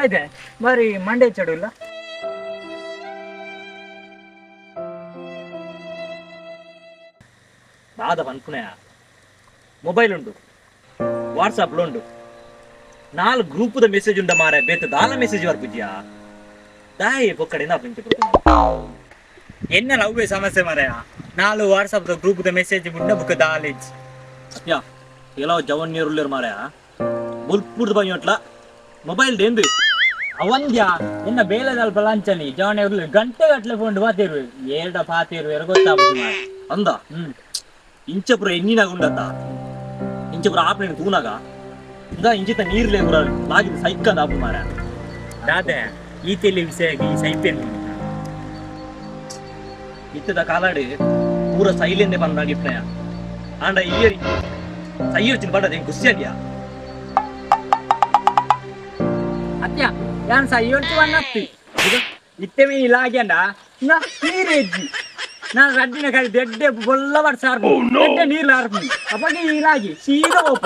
ಇದೆ ಬಾರಿ ಮಂಡೆ ಚಡು ಇಲ್ಲ బాధ అనుకునే ಮೊಬೈಲ್ ಉಂಡು ವಾಟ್ಸಾಪ್ ಉಂಡು ನಾಲ್ ಗ್ರೂಪದ ಮೆಸೇಜ್ ಉಂಡ ಮಾರೆ ಬೇತ ದಾಲ ಮೆಸೇಜ್ ಬರ್ಪುಜ್ಯಾ ದಾಯಿ ಪೊಕ್ಕಡೆ ಪಂಚ ಎನ್ನ ಲವ್ವೇ ಸಮಸ್ಯೆ ಮರೆಯ ನಾಲು ವಾಟ್ಸಪ್ ಗ್ರೂಪ್ ಮೆಸೇಜ್ ಮುಂಡ ಬುಕ್ ದಾಲೇಜ್ ಅತ್ಯಾ ಕೆಲವು ಜವನ್ಯರು ಉಳ್ಳೇರು ಮಾರ ಬುಲ್ಪುರ್ದ ಬಂಯೋಟ್ಲ ಮೊಬೈಲ್ ಎಂದು ಅವಂದ್ಯಾ ನಿನ್ನ ಬೇಲೆದಲ್ಪ ಲಂಚನಿ ಜವನೆ ಇರ್ಲಿ ಗಂಟೆ ಗಟ್ಲೆ ಫೋನ್ ಬಾತಿರು ಏರ್ಡ ಪಾತಿರು ಎರ ಗೊತ್ತಾಗ್ಬೋದು ಮಾರ್ರೆ. ಅಂದ? ಹ್ಮ್. ಇಂಚಪುರ ಎಣ್ಣಿನಾಗ ಉಂಡತ್ತ? ಇಂಚಪುರ ಆಪ್ನೇನು ತೂನಾಗ? ಇಂದ ಇಂಚಿತ ನೀರ್ಲೆ ಪುರ ಲಾಗಿದ ಸೈಕಂದ ಆಪು ಮಾರ ದಾದೆ ಈ ತೆಲಿ ವಿಷಯ ಈ ಸೈಪೇನು ಇತ್ತದ ಕಾಲಾಡಿ ಪೂರ ಸೈಲೆಂದೆ ಬಂದ ಗಿಫ್ಟ್ನಯ ಆಂಡ ಇಯರಿ ಸೈಯರ್ಚಿನ ಖುಷಿ ಹೆಂಗ್ ಅನ್ನತ್ತಿ ಇತ್ತೆ ಮೀನ್ ಇಲ್ಲ ಆಗ್ಯಂಡ ನಾ ನೀರೇಜ್ಜಿ ನಾನು ರಡ್ಡಿನ ಕೈ ದೆಡ್ಡೆ ಬೊಲ್ಲ ವರ್ಷ ದೆಡ್ಡೆ ನೀರ್ಲ ಅಪ್ಪ ಅಪ್ಪಗೆ ಇಲಾಗಿ ಸೀದಾ ಹೋಪ